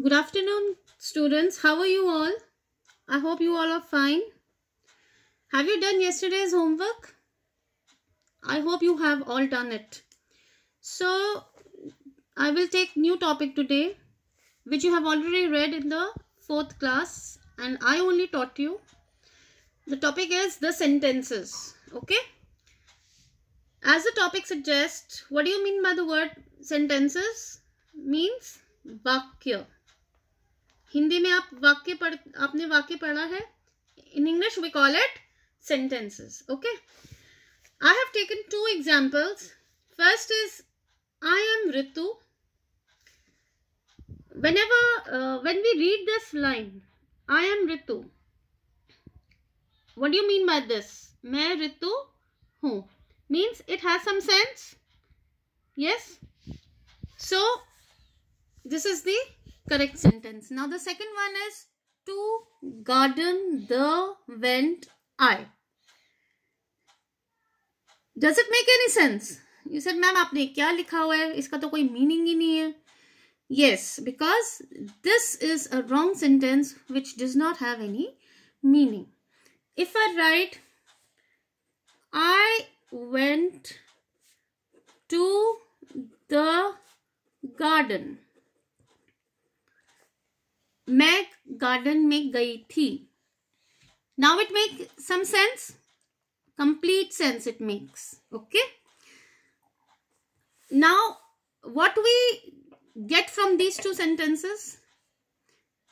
Good afternoon, students. How are you all? I hope you all are fine. Have you done yesterday's homework? I hope you have all done it. So, I will take new topic today, which you have already read in the fourth class and I only taught you. The topic is the sentences. Okay. As the topic suggests, what do you mean by the word sentences? Means vakya. Hindi में आप वाक्य पढ़, आपने वाक्य पढ़ा है in English we call it sentences okay I have taken two examples first is I am Ritu whenever when we read this line I am Ritu what you mean by this मैं ऋतु हूँ. Means it has some sense yes so this is the correct sentence now the second one is to garden the went i does it make any sense you said ma'am आपने क्या लिखा हुआ है इसका तो कोई मीनिंग ही नहीं है yes because this is a wrong sentence which does not have any meaning if i write i went to the garden मैं गार्डन में गई थी। Now it make some sense complete sense it makes okay now what we get from these two sentences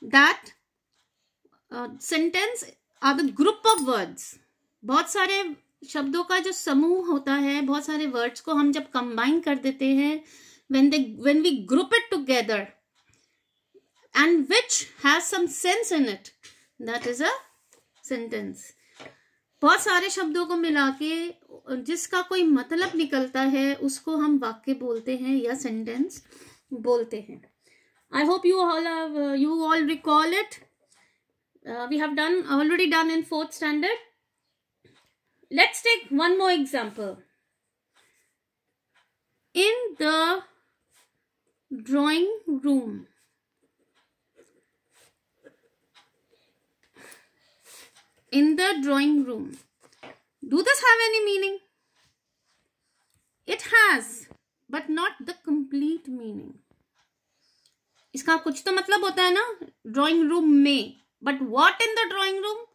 that sentence are the group of words बहुत सारे शब्दों का जो समूह होता है, बहुत सारे वर्ड्स को हम जब कंबाइन कर देते हैं when they when we group it together and which has some sense in it. That is a sentence. बहुत सारे शब्दों को मिला के, जिसका कोई मतलब निकलता है, उसको हम वाक्य बोलते हैं या सेंटेंस बोलते हैं। I hope you all you all recall it we have done already done in fourth standard let's take one more example in the drawing room in the drawing room. Do this have any meaning? It has, but not the complete meaning. इसका कुछ तो मतलब होता है ना drawing room में but what in the drawing room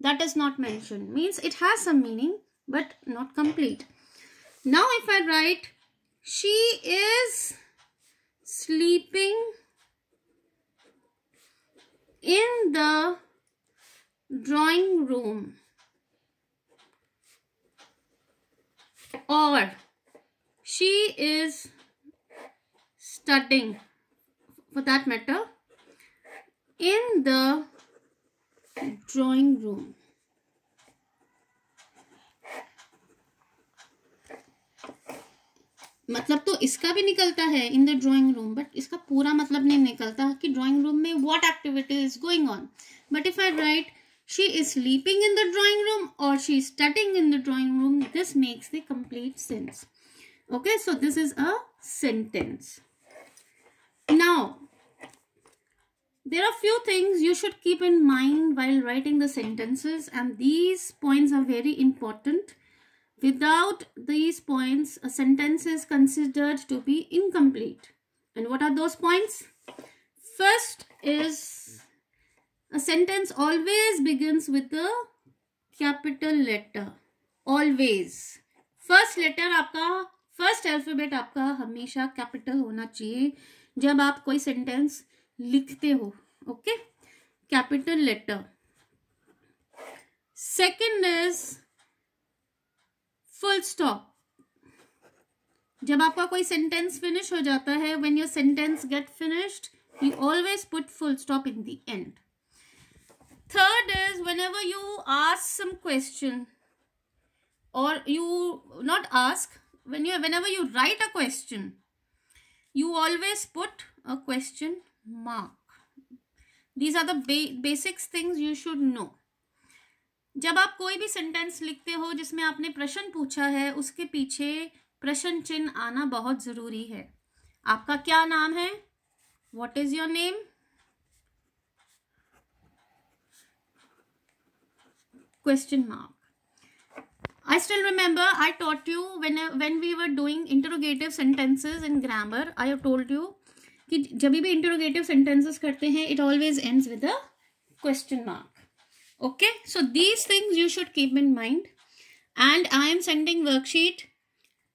that is not mentioned means it has some meaning but not complete now if i write she is sleeping in the drawing room. और she is studying for that matter in the drawing room मतलब तो इसका भी निकलता है in the drawing room but इसका पूरा मतलब नहीं निकलता कि ड्राइंग रूम में what activity is going on but if I write she is sleeping in the drawing room or she is studying in the drawing room. This makes the complete sense. Okay so this is a sentence. Now there are few things you should keep in mind while writing the sentences and these points are very important. Without these points a sentence is considered to be incomplete. And what are those points? First is a sentence always with a capital letter. Always. First letter आपका first alphabet आपका हमेशा capital होना चाहिए जब आप कोई sentence लिखते हो okay capital letter second is full stop जब आपका कोई सेंटेंस फिनिश हो जाता है when your sentence get finished you always put full stop in the end whenever you ask some question or you not ask when you whenever you write a question you always put a question mark these are the ba basics things you should know जब आप कोई भी sentence लिखते हो जिसमें आपने प्रश्न पूछा है उसके पीछे प्रश्न चिन्ह आना बहुत ज़रूरी है आपका क्या नाम है what is your name question mark. I still remember I taught you when when we were doing interrogative sentences in grammar. I have told you कि जब भी interrogative sentences करते हैं it always ends with a question mark. Okay, so these things you should keep in mind. And I am sending worksheet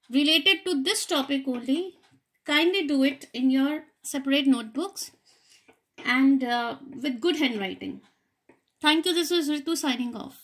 related to this topic only. Kindly do it in your separate notebooks and uh, with good handwriting. Thank you. This is Ritu signing off.